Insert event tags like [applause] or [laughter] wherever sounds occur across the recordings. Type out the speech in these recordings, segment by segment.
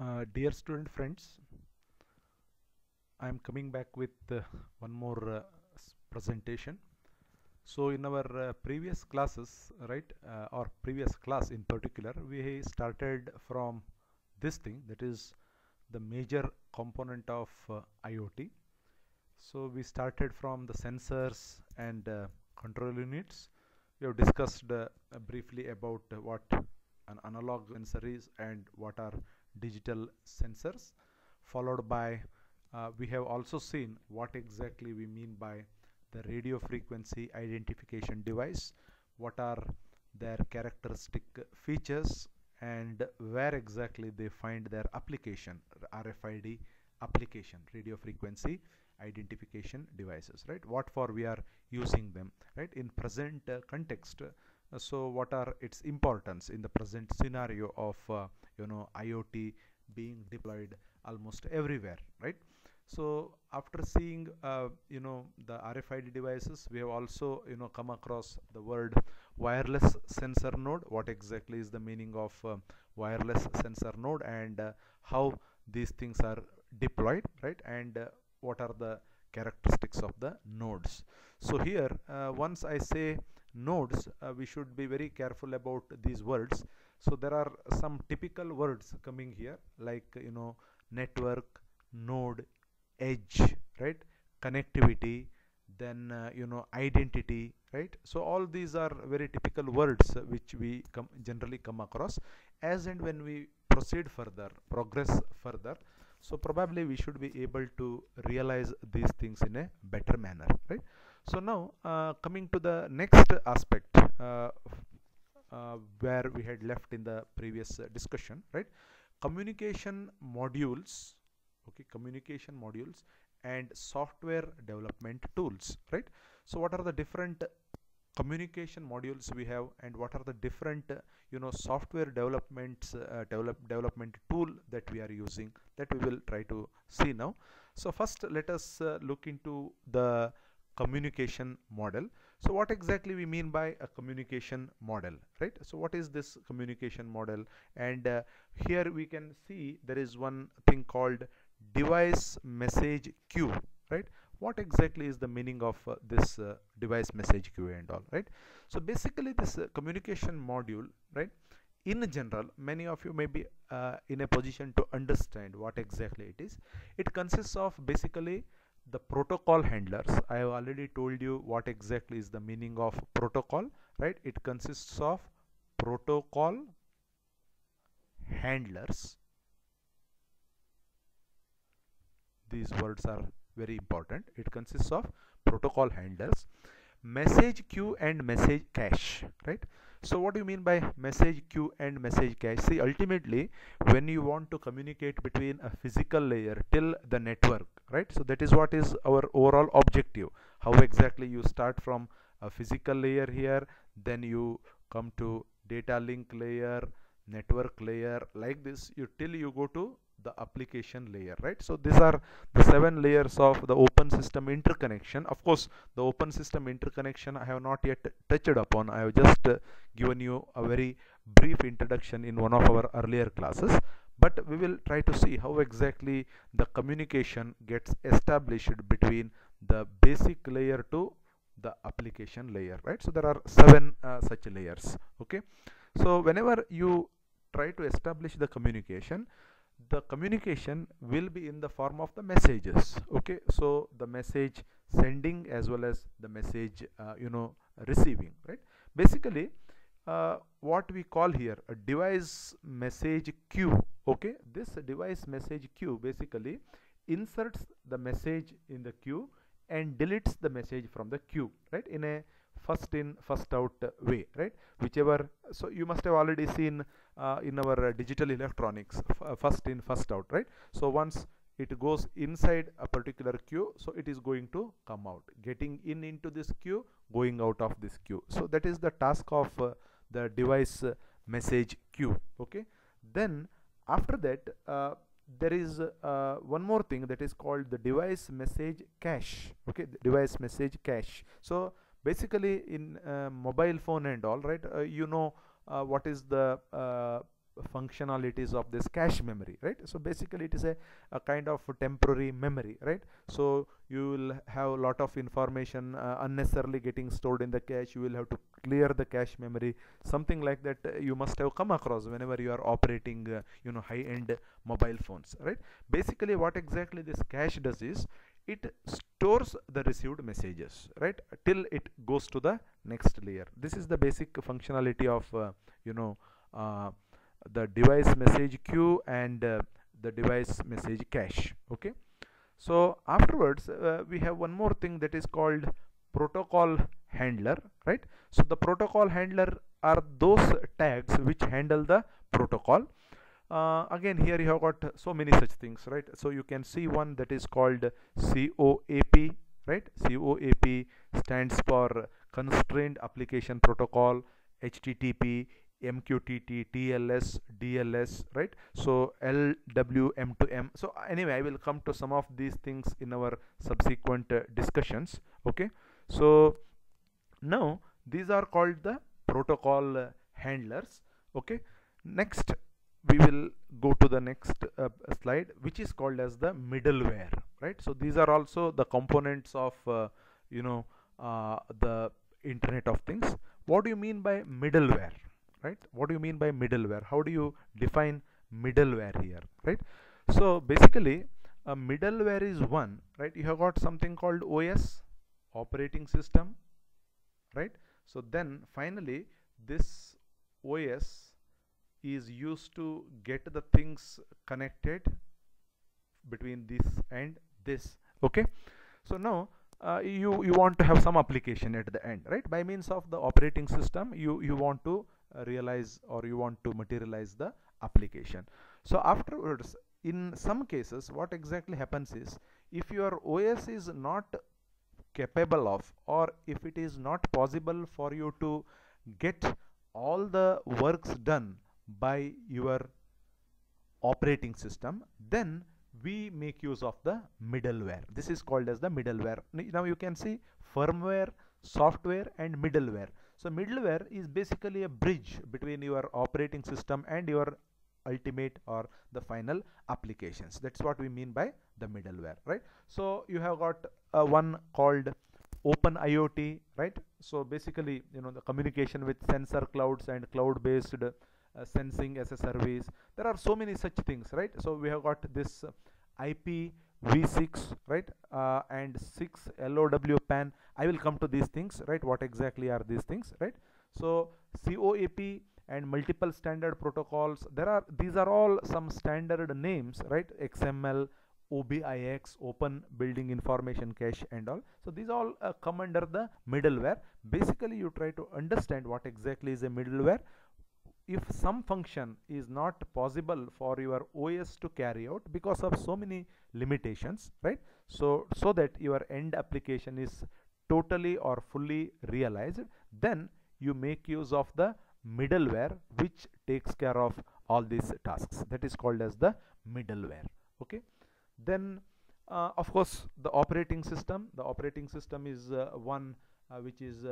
Uh, dear student friends, I am coming back with uh, one more uh, presentation. So in our uh, previous classes, right, uh, or previous class in particular, we started from this thing that is the major component of IoT. So we started from the sensors and control units. We have discussed briefly about what an analog sensor is and what are digital sensors. Followed by uh, we have also seen what exactly we mean by the radio frequency identification device, what are their characteristic features and where exactly they find their application RFID application radio frequency identification devices right what for we are using them right in present uh, context uh, so what are its importance in the present scenario of uh, you know IoT being deployed almost everywhere right? So after seeing uh, you know the RFID devices we have also you know come across the word wireless sensor node. What exactly is the meaning of uh, wireless sensor node and uh, how these things are deployed right? And uh, what are the characteristics of the nodes? So here uh, once I say nodes uh, we should be very careful about these words. So there are some typical words coming here like you know network node edge right? Connectivity then uh, you know identity right? So all these are very typical words which we come generally come across. As and when we proceed further progress further so probably we should be able to realize these things in a better manner right so now uh, coming to the next aspect uh, uh, where we had left in the previous uh, discussion right? Communication modules okay communication modules and software development tools right? So what are the different communication modules we have and what are the different uh, you know software developments uh, develop development tool that we are using that we will try to see now? So first let us uh, look into the communication model. So what exactly we mean by a communication model right? So what is this communication model? And uh, here we can see there is one thing called device message queue right? What exactly is the meaning of uh, this uh, device message queue and all right? So basically this uh, communication module right? In general many of you may be uh, in a position to understand what exactly it is. It consists of basically the protocol handlers i have already told you what exactly is the meaning of protocol right? It consists of protocol handlers. These words are very important. It consists of protocol handlers message queue and message cache right? So what do you mean by message queue and message cache? See ultimately when you want to communicate between a physical layer till the network right? So that is what is our overall objective. How exactly you start from a physical layer here then you come to data link layer network layer like this you till you go to the application layer right? So these are the seven layers of the open system interconnection. Of course the open system interconnection i have not yet touched upon. I have just uh, given you a very brief introduction in one of our earlier classes. But we will try to see how exactly the communication gets established between the basic layer to the application layer right? So there are seven uh, such layers okay? So whenever you try to establish the communication the communication will be in the form of the messages. Okay so the message sending as well as the message uh, you know receiving right? Basically uh, what we call here a device message queue. Okay this device message queue basically inserts the message in the queue and deletes the message from the queue right? In a first in first out way right? Whichever so you must have already seen uh, in our digital electronics uh, first in first out right? So once it goes inside a particular queue so it is going to come out. Getting in into this queue going out of this queue. So that is the task of uh, the device uh, message queue okay? Then after that uh, there is uh, one more thing that is called the device message cache okay? The device message cache. So basically in uh, mobile phone and all right uh, you know uh, what is the functionalities of this cache memory right? So basically it is a, a kind of temporary memory right? So you will have a lot of information uh, unnecessarily getting stored in the cache. You will have to clear the cache memory. Something like that uh, you must have come across whenever you are operating uh, you know high end mobile phones right? Basically what exactly this cache does is it stores the received messages right till it goes to the next layer. This is the basic functionality of uh, you know uh, the device message queue and uh, the device message cache okay? So afterwards uh, we have one more thing that is called protocol handler right? So the protocol handler are those tags which handle the protocol uh, again here you have got so many such things right? So you can see one that is called COAP right? COAP stands for constrained application protocol HTTP MQTT TLS DLS right? So LWM to M. So anyway I will come to some of these things in our subsequent uh, discussions okay? So now these are called the protocol uh, handlers okay? Next we will go to the next uh, slide which is called as the middleware right? So these are also the components of uh, you know uh, the internet of things. What do you mean by middleware right? What do you mean by middleware? How do you define middleware here right? So basically a middleware is one right? You have got something called OS operating system right? So then finally this OS is used to get the things connected between this and this okay? So now uh, you you want to have some application at the end right? By means of the operating system you you want to uh, realize or you want to materialize the application. So afterwards in some cases what exactly happens is if your OS is not capable of or if it is not possible for you to get all the works done by your operating system then we make use of the middleware. This is called as the middleware. Now you can see firmware software and middleware. So middleware is basically a bridge between your operating system and your ultimate or the final applications. That's what we mean by the middleware right? So you have got uh, one called open iot right? So basically you know the communication with sensor clouds and cloud based sensing as a service. There are so many such things right? So we have got this uh, ip v6 right? Uh, and 6 low pan. I will come to these things right? What exactly are these things right? So coap and multiple standard protocols. There are these are all some standard names right? Xml OBIX, Open Building Information Cache and all. So these all uh, come under the middleware. Basically you try to understand what exactly is a middleware if some function is not possible for your OS to carry out because of so many limitations right? So so that your end application is totally or fully realized then you make use of the middleware which takes care of all these tasks. That is called as the middleware okay? Then uh, of course the operating system. The operating system is uh, one uh, which is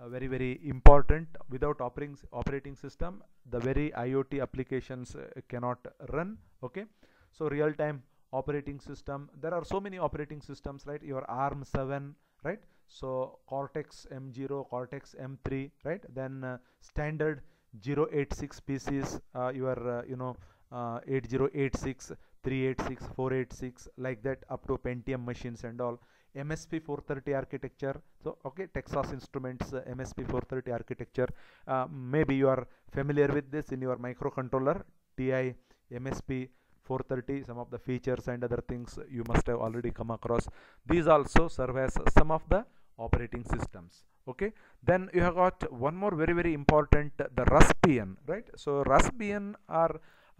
uh, very very important. Without operating operating system the very iot applications uh, cannot run okay? So real time operating system there are so many operating systems right? Your arm 7 right? So cortex m0 cortex m3 right? Then uh, standard 086 pcs uh, your uh, you know uh, 8086 386 486 like that up to pentium machines and all MSP 430 architecture. So, okay, Texas Instruments uh, MSP 430 architecture. Uh, maybe you are familiar with this in your microcontroller TI MSP 430 some of the features and other things you must have already come across these also serve as some of the operating systems okay then you have got one more very very important the raspbian right so raspbian are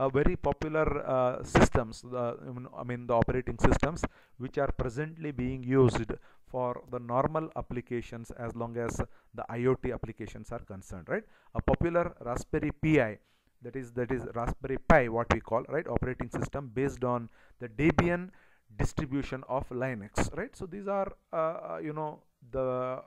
very popular uh, systems I mean the operating systems which are presently being used for the normal applications as long as the IoT applications are concerned right? A popular Raspberry Pi that is that is Raspberry Pi what we call right operating system based on the Debian distribution of Linux right? So these are uh, uh you know the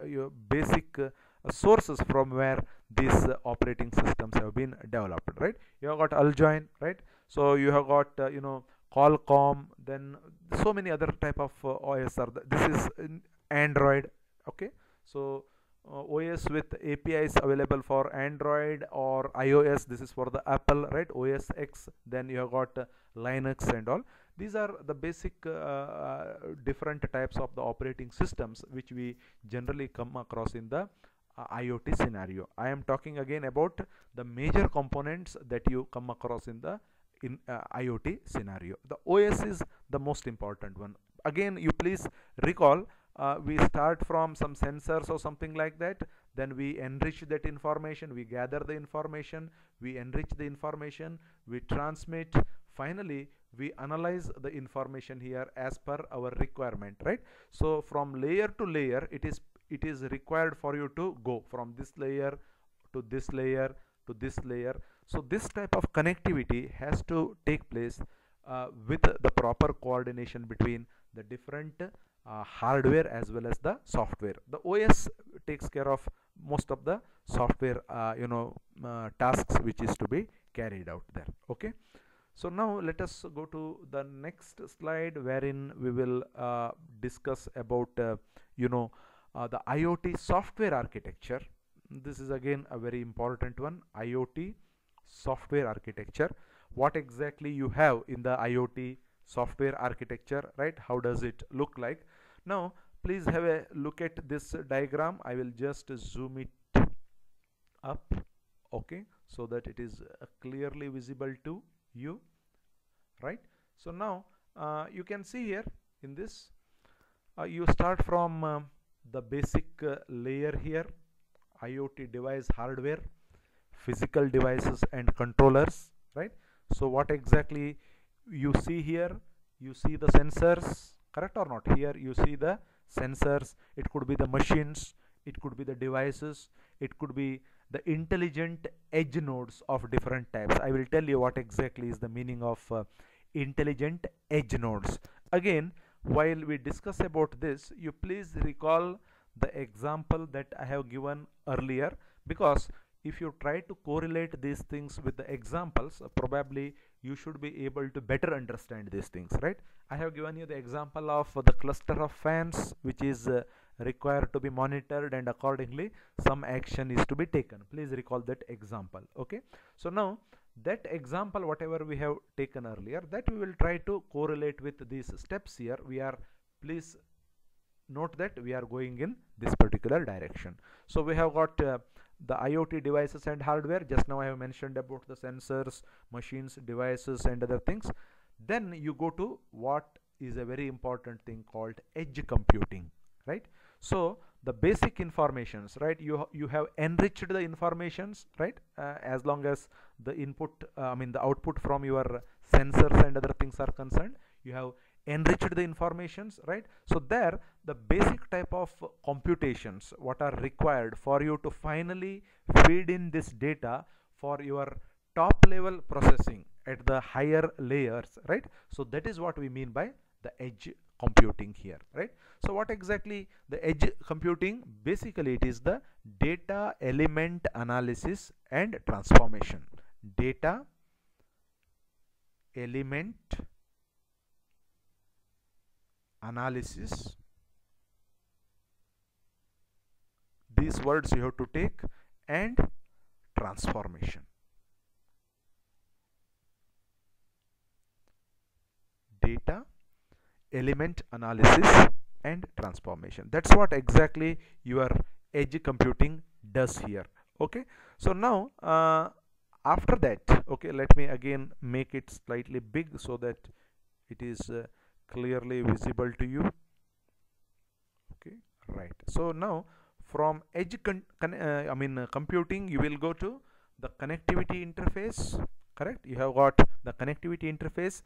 uh, basic uh, sources from where these uh, operating systems have been developed right? You have got Alljoyn right? So you have got uh, you know Qualcomm then so many other type of uh, OS are th- this is Android okay? So uh, OS with APIs available for Android or iOS this is for the Apple right? OS X then you have got uh, Linux and all. These are the basic uh, different types of the operating systems which we generally come across in the IoT scenario. I am talking again about the major components that you come across in the in uh, IoT scenario. The OS is the most important one. Again you please recall uh, we start from some sensors or something like that. Then we enrich that information. We gather the information. We enrich the information. We transmit. Finally we analyze the information here as per our requirement right? So from layer to layer it is it is required for you to go from this layer to this layer to this layer. So this type of connectivity has to take place uh, with the proper coordination between the different uh, hardware as well as the software. The os takes care of most of the software uh, you know uh, tasks which is to be carried out there. Okay? So now let us go to the next slide wherein we will uh, discuss about uh, you know uh, the IoT software architecture this is again a very important one IoT software architecture. What exactly you have in the IoT software architecture right? How does it look like? Now please have a look at this diagram. I will just zoom it up okay? So that it is uh, clearly visible to you right? So now uh, you can see here in this uh, you start from um, the basic uh, layer here IoT device hardware physical devices and controllers right? So what exactly you see here? You see the sensors correct or not? Here you see the sensors. It could be the machines. It could be the devices. It could be the intelligent edge nodes of different types. I will tell you what exactly is the meaning of uh, intelligent edge nodes. Again while we discuss about this you please recall the example that i have given earlier. Because if you try to correlate these things with the examples probably you should be able to better understand these things right? I have given you the example of the cluster of fans which is uh, required to be monitored and accordingly some action is to be taken. Please recall that example okay? So now that example whatever we have taken earlier that we will try to correlate with these steps here. We are please note that we are going in this particular direction. So we have got uh, the IoT devices and hardware. Just now I have mentioned about the sensors machines devices and other things. Then you go to what is a very important thing called edge computing right? So the basic informations right? You you have enriched the informations right? Uh, as long as the input uh, I mean the output from your sensors and other things are concerned you have enriched the informations right? So there the basic type of computations what are required for you to finally feed in this data for your top level processing at the higher layers right? So that is what we mean by the edge computing here right? So what exactly the edge computing? Basically it is the data element analysis and transformation. Data element analysis. These words you have to take and transformation. Data element analysis and transformation. That's what exactly your edge computing does here. Okay? So now uh, after that okay let me again make it slightly big so that it is uh, clearly visible to you. Okay? Right. So now from edge uh, i mean uh, computing you will go to the connectivity interface. Correct? You have got the connectivity interface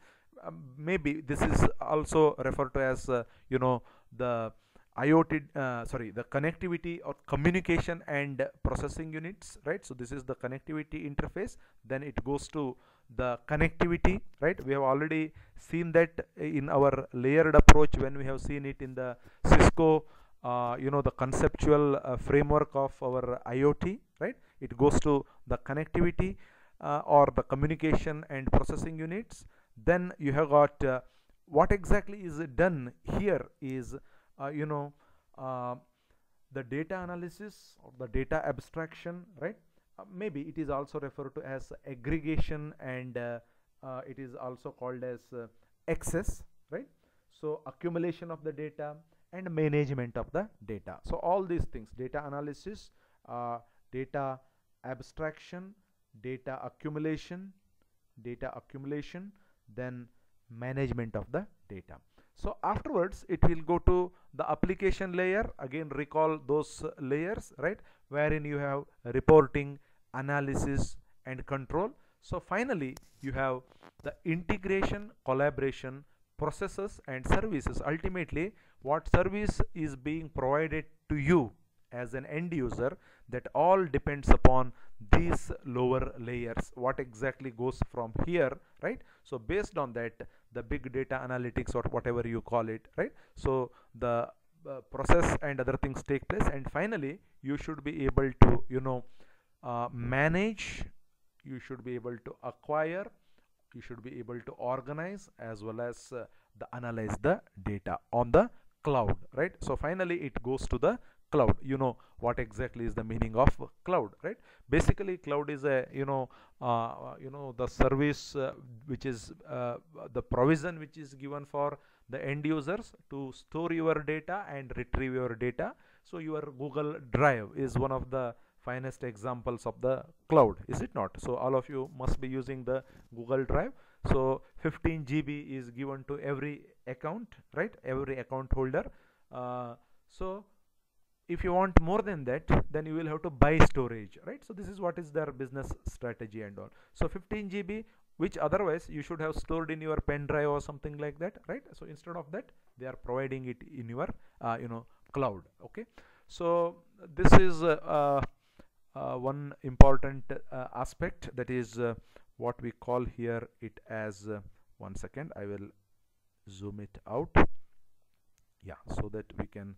maybe this is also referred to as uh, you know the IoT uh, sorry the connectivity or communication and processing units right? So this is the connectivity interface. Then it goes to the connectivity right? We have already seen that in our layered approach when we have seen it in the Cisco uh, you know the conceptual uh, framework of our IoT right? It goes to the connectivity uh, or the communication and processing units then you have got uh, what exactly is done here is uh, you know uh, the data analysis or the data abstraction right? Maybe it is also referred to as aggregation and it is also called as access right? So accumulation of the data and management of the data. So all these things data analysis uh, data abstraction data accumulation data accumulation then management of the data. So afterwards it will go to the application layer. Again recall those layers right wherein you have reporting analysis and control. So finally you have the integration collaboration processes and services. Ultimately what service is being provided to you as an end user that all depends upon these lower layers. What exactly goes from here right? So based on that the big data analytics or whatever you call it right? So the uh, process and other things take place. And finally you should be able to you know uh, manage you should be able to acquire you should be able to organize as well as uh, the analyze the data on the cloud right? So finally it goes to the cloud. You know what exactly is the meaning of cloud right? Basically cloud is a you know uh, you know the service uh, which is uh, the provision which is given for the end users to store your data and retrieve your data. So your google drive is one of the finest examples of the cloud is it not? So all of you must be using the google drive. So 15 GB is given to every account right? Every account holder. Uh, if you want more than that then you will have to buy storage right? So this is what is their business strategy and all. So 15 GB which otherwise you should have stored in your pen drive or something like that right? So instead of that they are providing it in your uh, you know cloud okay? So this is uh, uh uh, one important uh, aspect that is uh, what we call here it as one second I will zoom it out. Yeah so that we can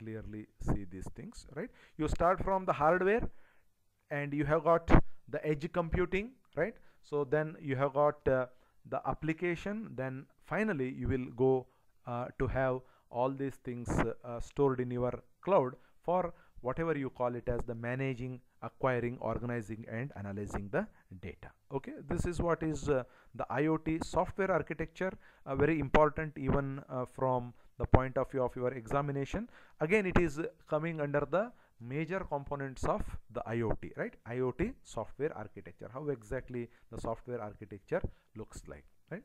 clearly see these things right? You start from the hardware and you have got the edge computing right? So then you have got uh, the application then finally you will go uh, to have all these things uh, stored in your cloud for whatever you call it as the managing acquiring organizing and analyzing the data. Okay this is what is uh, the IoT software architecture uh, very important even uh, from the point of view of your examination. Again it is coming under the major components of the IoT right? IoT software architecture. How exactly the software architecture looks like right?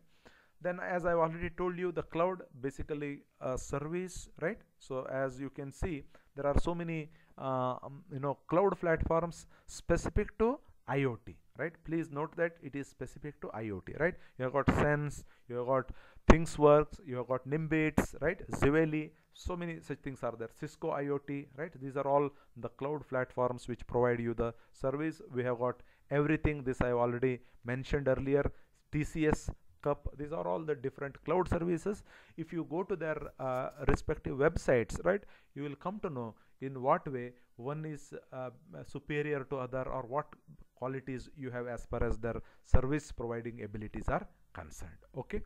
Then as I've already told you the cloud basically a service right? So as you can see there are so many um, you know cloud platforms specific to IoT right? Please note that it is specific to IoT right? You have got Sense you have got ThingWorx you have got Nimbits right? Xively so many such things are there. Cisco IoT right? These are all the cloud platforms which provide you the service. We have got everything. This I have already mentioned earlier. TCS cup these are all the different cloud services. If you go to their uh, respective websites right you will come to know in what way one is uh, superior to other or what qualities you have as far as their service providing abilities are concerned. Okay?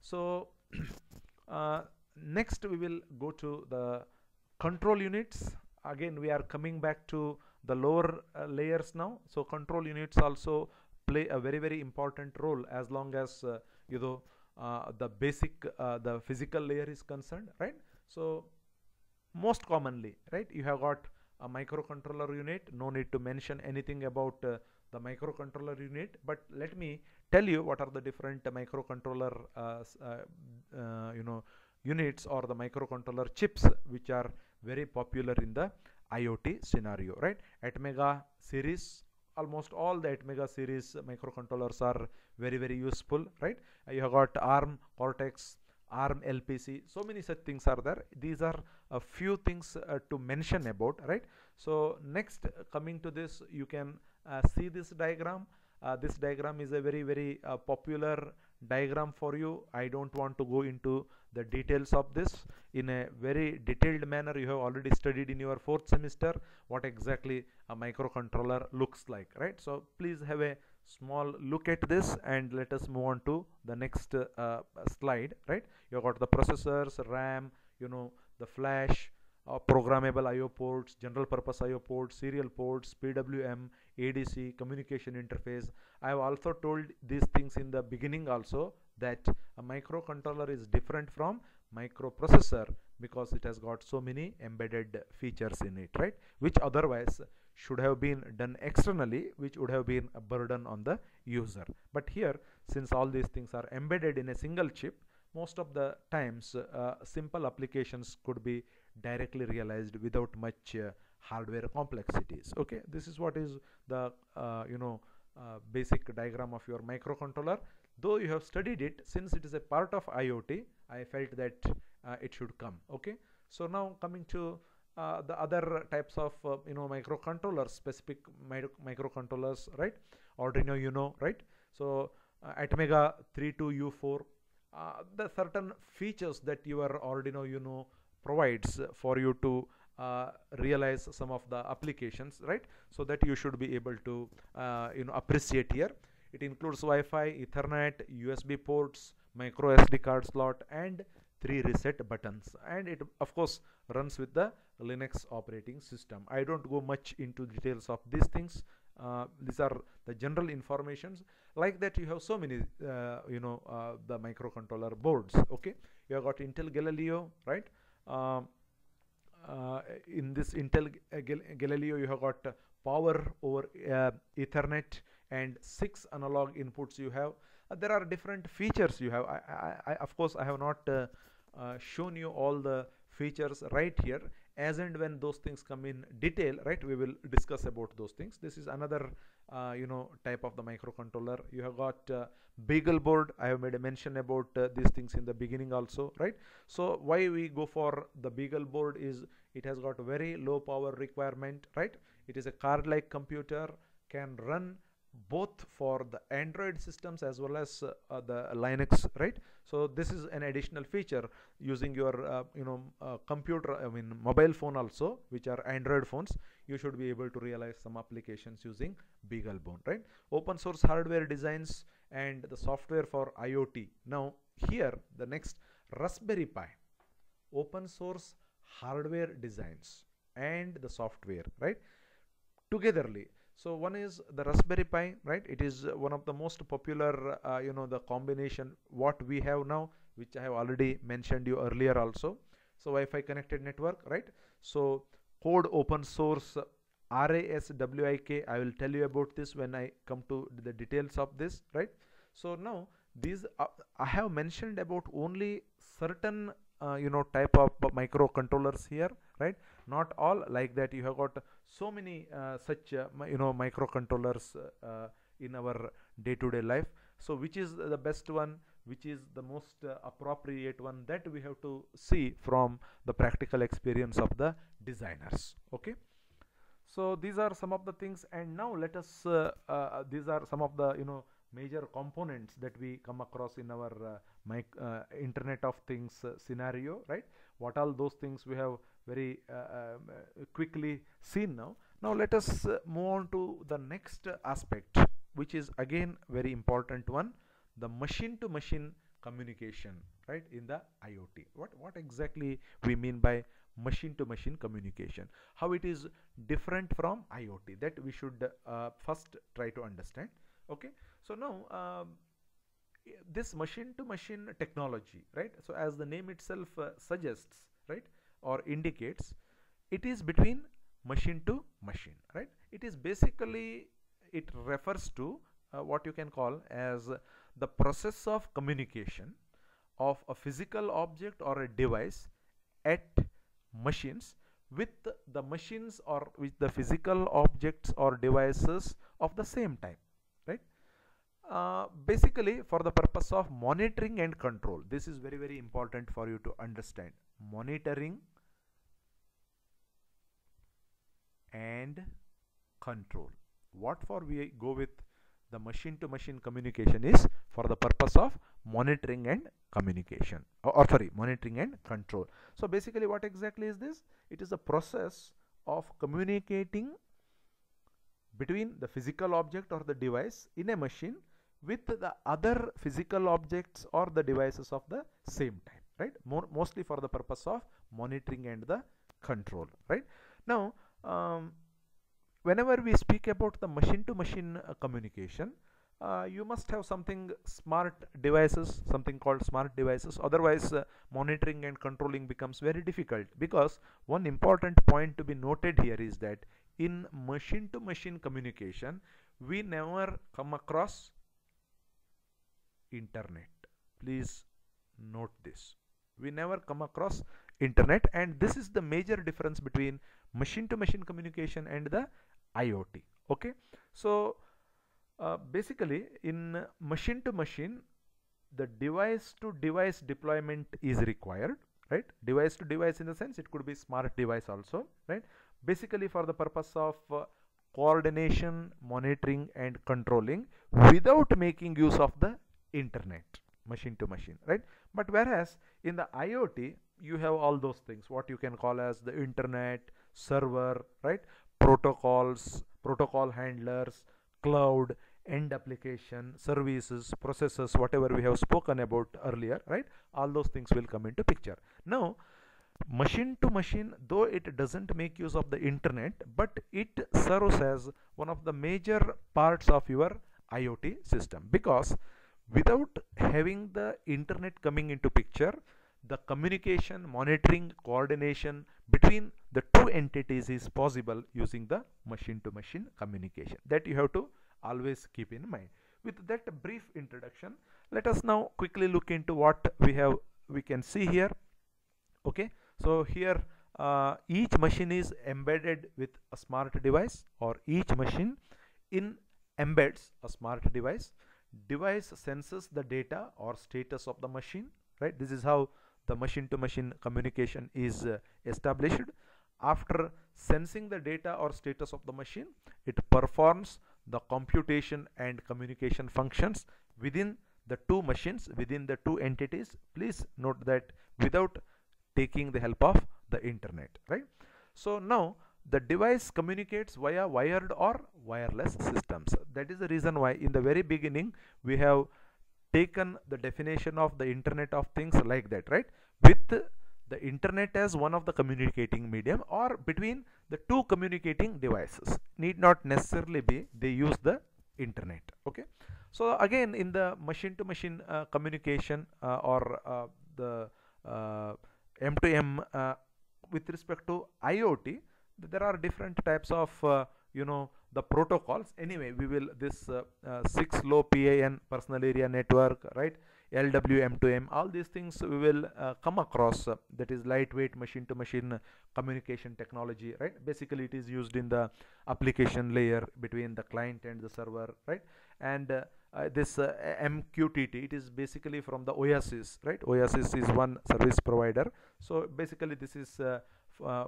So [clears throat] uh, next we will go to the control units. Again we are coming back to the lower uh, layers now. So control units also play a very very important role as long as uh, you know uh, the basic uh, the physical layer is concerned right? So most commonly right you have got a microcontroller unit no need to mention anything about uh, the microcontroller unit but let me tell you what are the different microcontroller uh, uh, uh, you know units or the microcontroller chips which are very popular in the IoT scenario right? Atmega series almost all the Atmega series microcontrollers are very very useful right? You have got ARM Cortex ARM LPC so many such things are there. These are a few things uh, to mention about right? So next coming to this you can uh, see this diagram. Uh, this diagram is a very very uh, popular diagram for you. I don't want to go into the details of this in a very detailed manner you have already studied in your fourth semester what exactly a microcontroller looks like right so please have a small look at this and let us move on to the next uh, slide right you got the processors ram you know the flash uh, programmable IO ports, general purpose IO ports, serial ports, PWM, ADC, communication interface. I have also told these things in the beginning also that a microcontroller is different from microprocessor because it has got so many embedded features in it, right? Which otherwise should have been done externally, which would have been a burden on the user. But here, since all these things are embedded in a single chip, most of the times uh, simple applications could be directly realized without much uh, hardware complexities okay this is what is the uh, you know uh, basic diagram of your microcontroller though you have studied it since it is a part of IoT I felt that uh, it should come okay? So now coming to uh, the other types of uh, you know microcontrollers specific microcontrollers right? Arduino you know right? So Atmega 32U4 the certain features that your Arduino you know provides for you to uh, realize some of the applications right? So that you should be able to uh, you know appreciate here. It includes Wi-Fi Ethernet USB ports micro SD card slot and three reset buttons. And it of course runs with the Linux operating system. I don't go much into details of these things. Uh, these are the general informations. Like that you have so many uh, you know uh, the microcontroller boards okay? You have got Intel Galileo right? Um, uh, in this Intel Galileo you have got power over uh, Ethernet and six analog inputs you have. uh, there are different features you have. I, I, I of course I have not uh, uh, shown you all the features right here. As and when those things come in detail right we will discuss about those things. This is another uh, you know type of the microcontroller. You have got uh, BeagleBoard I have made a mention about uh, these things in the beginning also right? So why we go for the beagle board is it has got very low power requirement right? It is a card like computer can run both for the Android systems as well as uh, the Linux right? So this is an additional feature using your uh, you know uh, computer I mean mobile phone also which are Android phones. You should be able to realize some applications using BeagleBone, right? Open source hardware designs and the software for IoT. Now here the next Raspberry Pi. Open source hardware designs and the software right? Togetherly so one is the raspberry pi right? It is one of the most popular uh, you know the combination what we have now which i have already mentioned you earlier also. So wi-fi connected network right? So code open source RASWIK I will tell you about this when I come to the details of this right? So now these uh, I have mentioned about only certain uh, you know type of microcontrollers here right not all like that. You have got so many uh, such uh, you know microcontrollers uh, in our day-to-day -day life. So which is the best one? Which is the most uh, appropriate one that we have to see from the practical experience of the designers okay? So these are some of the things. And now let us these are some of the you know major components that we come across in our uh, uh, internet of things uh, scenario right? What all those things we have very um, quickly seen now. Now let us move on to the next aspect which is again very important one the machine to machine communication right in the IoT what what exactly we mean by machine to machine communication? How it is different from IoT that we should uh, first try to understand okay? So now um, this machine to machine technology right? So as the name itself uh, suggests right or indicates it is between machine to machine right? It is basically it refers to uh, what you can call as the process of communication of a physical object or a device at machines with the machines or with the physical objects or devices of the same type uh, basically for the purpose of monitoring and control this is very very important for you to understand. Monitoring and control. What for we go with the machine to machine communication is for the purpose of monitoring and communication or, or sorry monitoring and control. So basically what exactly is this? It is a process of communicating between the physical object or the device in a machine with the other physical objects or the devices of the same type right? More, mostly for the purpose of monitoring and the control right? Now um, whenever we speak about the machine to machine uh, communication uh, you must have something smart devices something called smart devices. Otherwise uh, monitoring and controlling becomes very difficult because one important point to be noted here is that in machine to machine communication we never come across internet. Please note this. We never come across internet and this is the major difference between machine to machine communication and the IoT okay? So uh, basically in machine to machine the device to device deployment is required right? Device to device in the sense it could be smart device also right? Basically for the purpose of uh, coordination monitoring and controlling without making use of the internet machine to machine right? But whereas in the iot you have all those things what you can call as the internet server right? Protocols protocol handlers cloud end application services processes whatever we have spoken about earlier right? All those things will come into picture. Now machine to machine though it doesn't make use of the internet but it serves as one of the major parts of your iot system. Because without having the internet coming into picture the communication monitoring coordination between the two entities is possible using the machine to machine communication. That you have to always keep in mind. With that brief introduction let us now quickly look into what we have we can see here. Okay? So here uh, each machine is embedded with a smart device or each machine in embeds a smart device. Device senses the data or status of the machine right? This is how the machine to machine communication is uh, established. After sensing the data or status of the machine it performs the computation and communication functions within the two machines within the two entities. Please note that without taking the help of the internet right? So now the device communicates via wired or wireless systems. That is the reason why in the very beginning we have taken the definition of the internet of things like that right? With the internet as one of the communicating medium or between the two communicating devices. Need not necessarily be they use the internet okay? So again in the machine to machine uh, communication uh, or uh, the m2m uh, uh, with respect to iot there are different types of uh, you know the protocols. Anyway we will this 6LoWPAN personal area network right? LWM2M all these things we will uh, come across uh, that is lightweight machine to machine communication technology right? Basically it is used in the application layer between the client and the server right? And uh, uh this uh, MQTT it is basically from the Oasis right? Oasis is one service provider. So basically this is uh,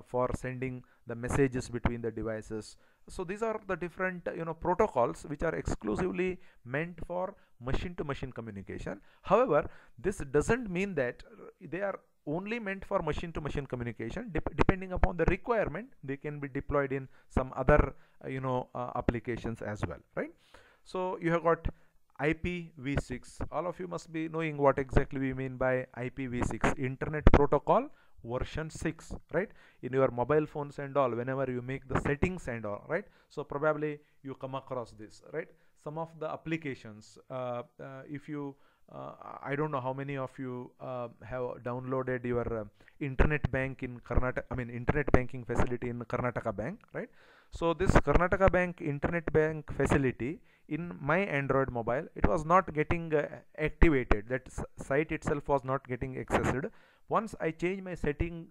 for sending the messages between the devices so these are the different you know protocols which are exclusively meant for machine to machine communication. However this doesn't mean that they are only meant for machine to machine communication. Dep depending upon the requirement they can be deployed in some other uh, you know uh, applications as well right? So you have got IPv6 all of you must be knowing what exactly we mean by IPv6 internet protocol version 6 right? In your mobile phones and all whenever you make the settings and all right? So probably you come across this right? Some of the applications uh, uh, if you uh, I don't know how many of you uh, have downloaded your uh, internet bank in Karnataka I mean internet banking facility in Karnataka bank right? So this Karnataka bank internet bank facility in my Android mobile it was not getting uh, activated. That site itself was not getting accessed once I change my setting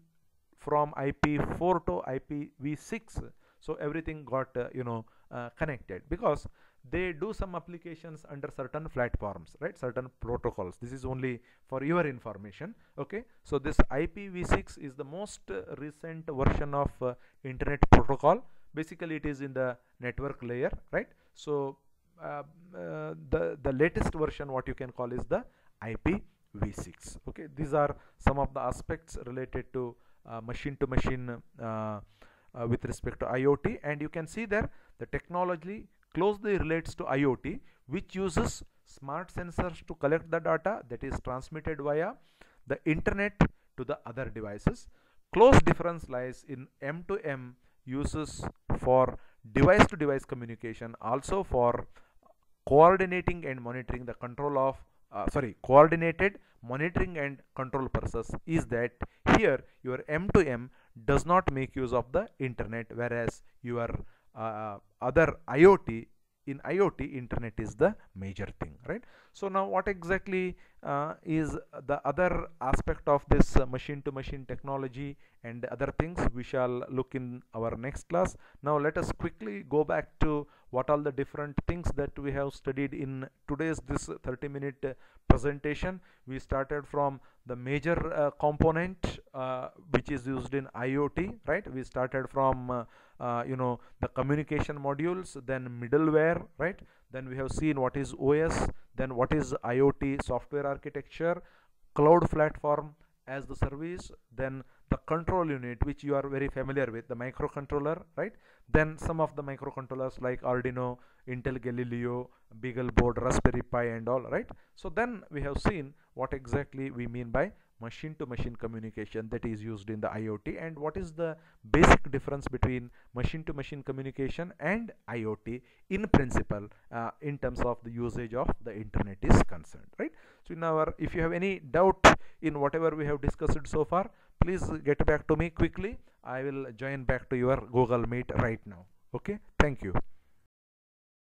from IP4 to IPv6 so everything got uh, you know uh, connected. Because they do some applications under certain platforms right? Certain protocols. This is only for your information okay? So this IPv6 is the most uh, recent version of uh, internet protocol. Basically it is in the network layer right? So uh, uh, the the latest version what you can call is the IPv6 okay these are some of the aspects related to uh, machine to machine uh, uh, with respect to IoT and you can see there the technology closely relates to IoT which uses smart sensors to collect the data that is transmitted via the internet to the other devices. Close difference lies in M2M uses for device to device communication also for coordinating and monitoring the control of uh, sorry coordinated monitoring and control process is that here your M2M does not make use of the internet whereas your uh, other IoT in IoT internet is the major thing right? So now what exactly uh, is the other aspect of this machine to machine technology and other things? We shall look in our next class. Now let us quickly go back to what all the different things that we have studied in today's this 30 minute presentation. We started from the major uh, component uh, which is used in IoT right? We started from uh, uh, you know the communication modules then middleware right? Then we have seen what is OS then what is IoT software architecture cloud platform as the service then the control unit which you are very familiar with the microcontroller right? Then some of the microcontrollers like Arduino Intel Galileo BeagleBoard Raspberry Pi and all right? So then we have seen what exactly we mean by machine to machine communication that is used in the IoT and what is the basic difference between machine to machine communication and IoT in principle uh, in terms of the usage of the internet is concerned right? So in our if you have any doubt in whatever we have discussed so far please get back to me quickly. I will join back to your Google Meet right now. Okay? Thank you